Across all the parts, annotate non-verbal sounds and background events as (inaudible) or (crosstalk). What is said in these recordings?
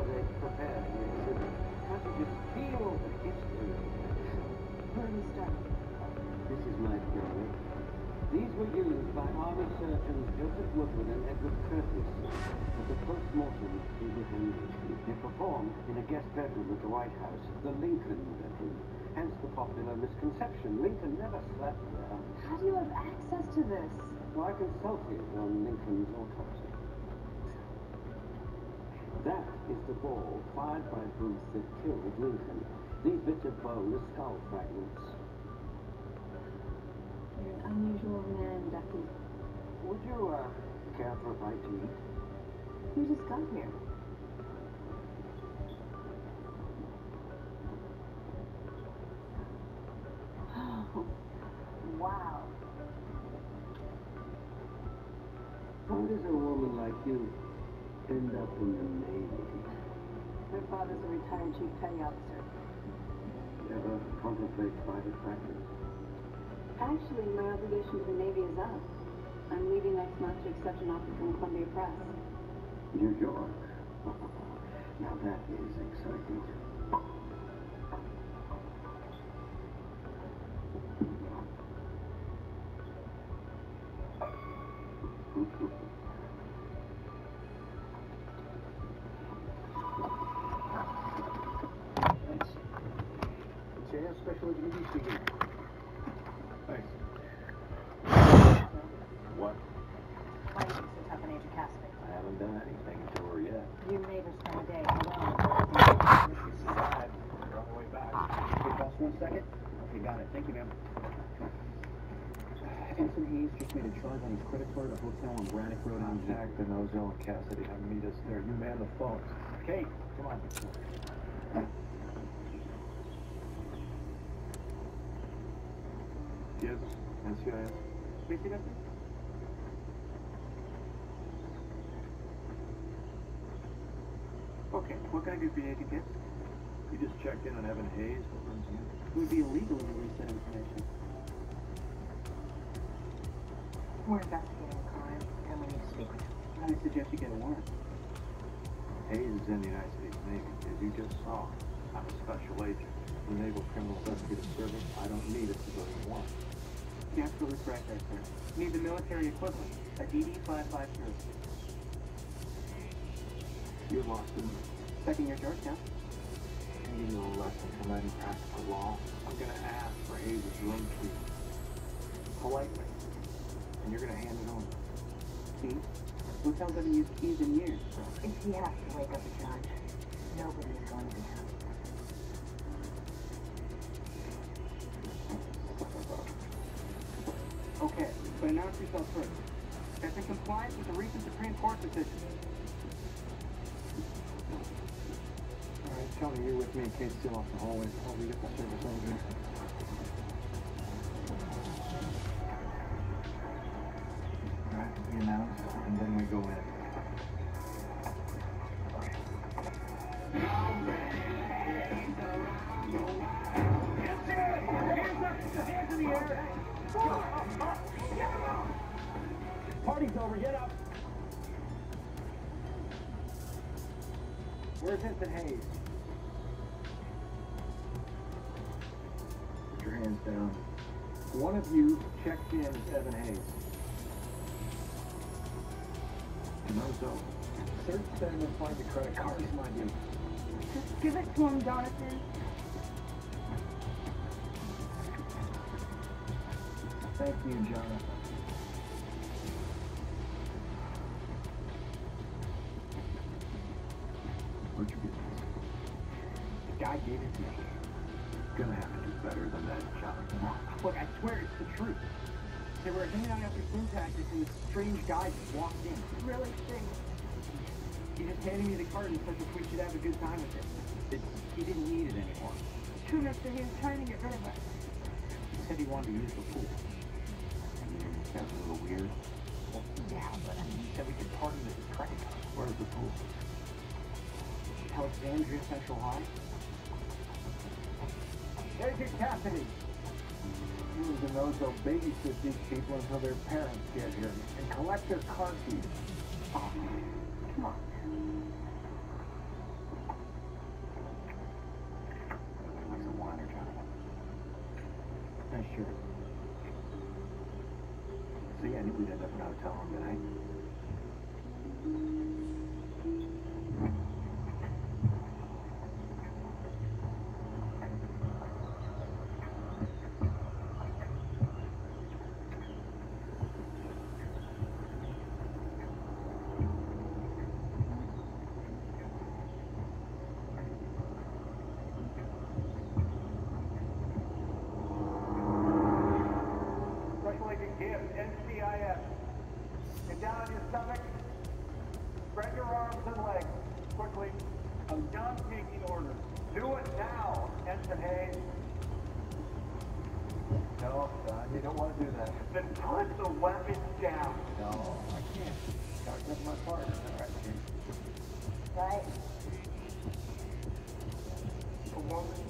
where they prepare the exhibit. How did you feel the history? of Where do we start? This is my theory. These were used by army surgeons Joseph Woodward and Edward Curtis for the post-mortem Abraham Lincoln. They performed in a guest bedroom at the White House, the Lincoln bedroom. Hence the popular misconception. Lincoln never slept there. How do you have access to this? Well, I consulted on Lincoln's autopsy. That is the ball fired by Booth that killed Lincoln. These bits of bone are skull fragments. You're an unusual man, Ducky. Would you, uh, care for a bite to eat? You just got here. Oh, (gasps) wow. How does a woman like you end up in the Navy? My father's a retired chief petty officer. Ever contemplate private practice? Actually, my obligation to the Navy is up. I'm leaving next month to accept an offer from Columbia Press. New York. now that is exciting. One second. Okay, got it. Thank you, ma'am. Ensign Hayes just made a charge on his credit card at a hotel on Braddock Road on Contact DiNozzo and Cassidy. Have meet us there. You man the phones. Kate, come on. Gibbs, NCIS. Tracy, that's it? Okay, what can I do for you, Agent Gibbs? You just checked in on Evan Hayes. What brings you? It would be illegal to release that information. We're investigating a crime, and we need to speak with him. I suggest you get a warrant. Hayes is in the United States Navy. As you just saw, I'm a special agent. For Naval Criminal Investigative Service, I don't need a civilian warrant. You're absolutely correct there, sir. Need the military equivalent, a DD 550. You're lost in Second year Georgetown. I need a little lesson from any practical law. I'm gonna ask for Hayes' room key. Politely. And you're gonna hand it over. See? Hotels haven't used keys in years. If he has to wake up a judge, nobody is going to be happy. Okay, but announce yourself first. That's in compliance with the recent Supreme Court decision. All right, tell me you're with me in case still off the hallway. I'll be at the service over there. All right, we announce, and then we go in. Party's over, get up! Where's Ensign Hayes? Hands down. One of you checked in as Evan Hayes. DiNozzo. Search them and find the credit cards, my dude. Just give it to him, Jonathan. Thank you, Jonathan. Where'd you get this? The guy gave it to me. Gonna have to do better than that, Jonathan. Look, I swear it's the truth. They were hanging out after swim tactics and this strange guy just walked in. Really stinks. He just handed me the card and said that we should have a good time with it. That he didn't need it anymore. True, mister, he was trying to get rid of us. He said he wanted to use the pool. That's a little weird. Well, yeah, but I mean, he said we could party with his credit card. Where's the pool? Alexandria Central High. Agent Cassidy. She was those who babysit these people until their parents get here and collect their car keys. Oh, come on. Like some See, I knew we'd end up in a hotel room tonight. Now, Hayes. No, son, you don't want to do that. Then put the weapons down. No, I can't. Gotta get my partner. All right, Right? A woman.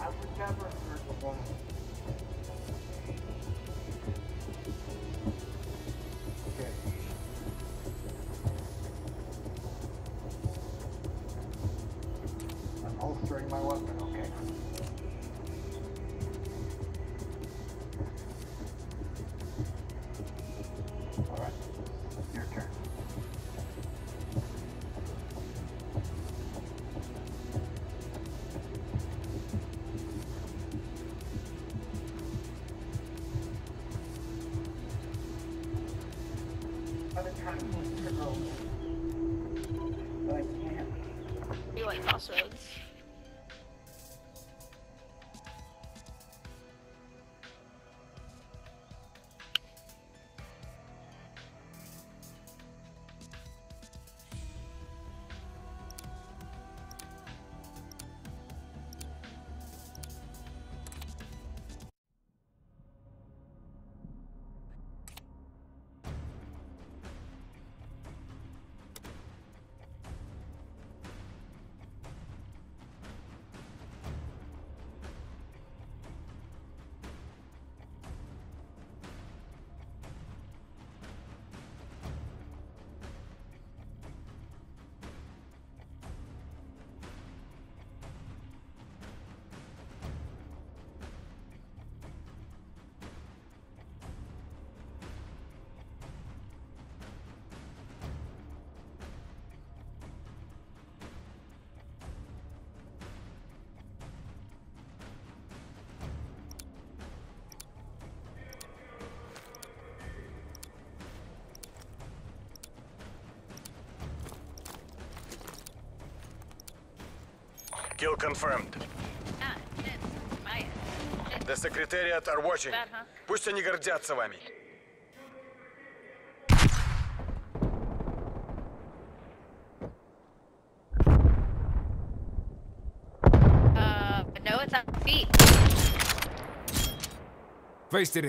I would never hurt a woman. Kill confirmed. А, The Secretariat are watching. Пусть они гордятся вами. Uh, no, it's on feet. Wasted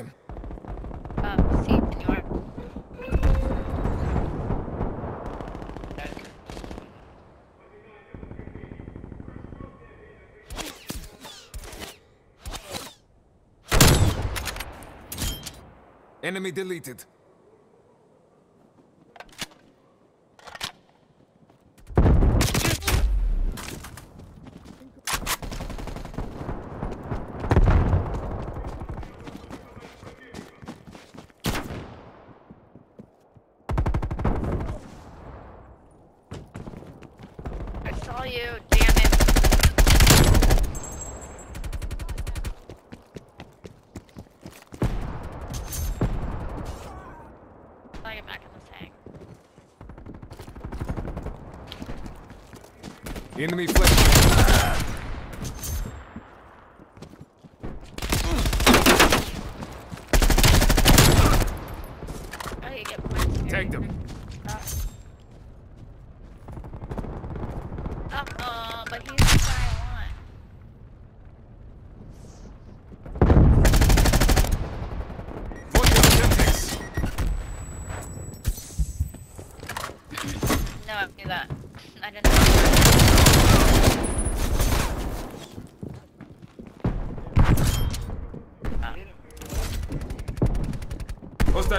Enemy deleted. Saw you, damn it. I'll get back in this hang. Enemy flash. I need to get points here. Take them.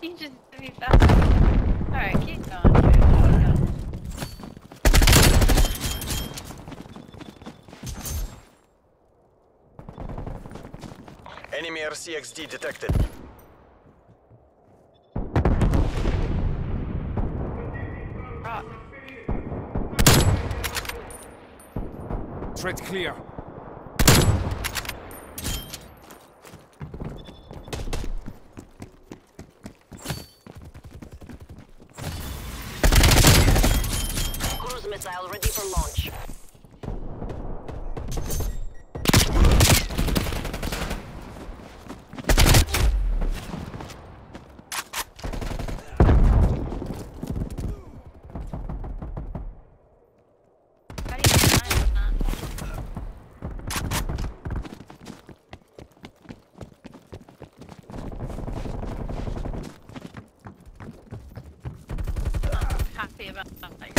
He just hit me back. Alright, keep going. dude. Enemy RCXD detected. Rock. Threat clear. For launch. About that.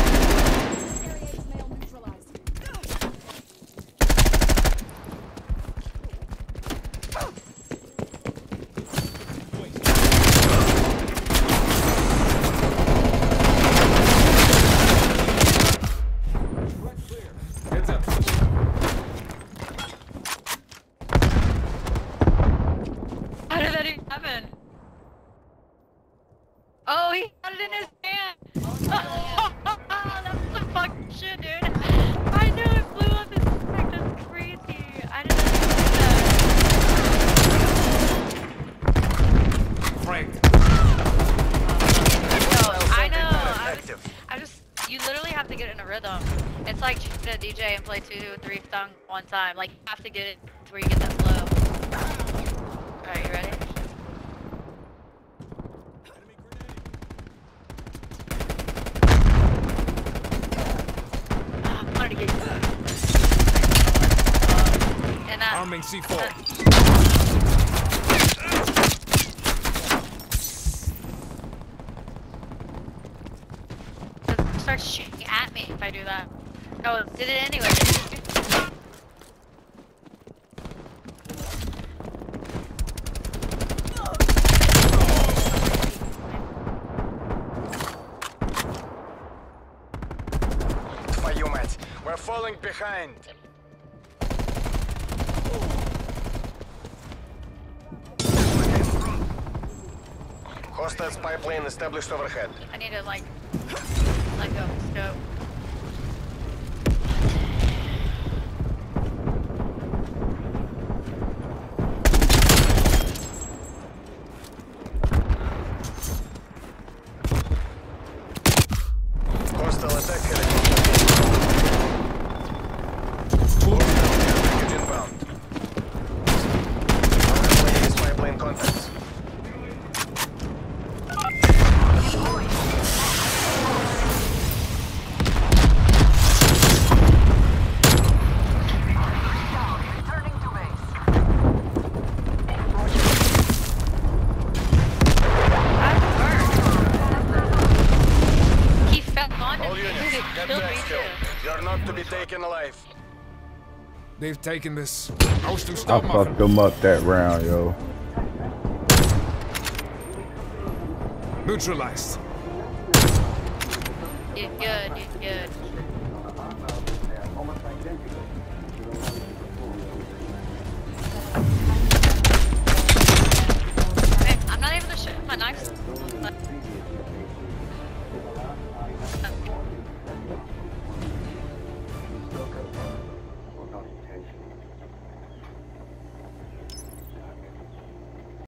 Heads up. How did that even happen? Oh, he had it in his hand. (laughs) That's some fucking shit, dude. I knew it blew up his back. That's crazy. I didn't know Frank. that. No, I know. I, was, I just, you literally have to get in a rhythm. It's like to DJ and play two, three songs one time. Like you have to get it to where you get that flow. Alright, you ready? I wanted to get you that. And that, Arming C4. Just start shooting at me if I do that. Oh, did it anyway. didn't you? Твою мать, we're falling behind. Hostile spy plane established overhead. I need to like They've taken this. I fucked them up that round, yo. Neutralized. Did good, did good. I'm not able to shoot my knife.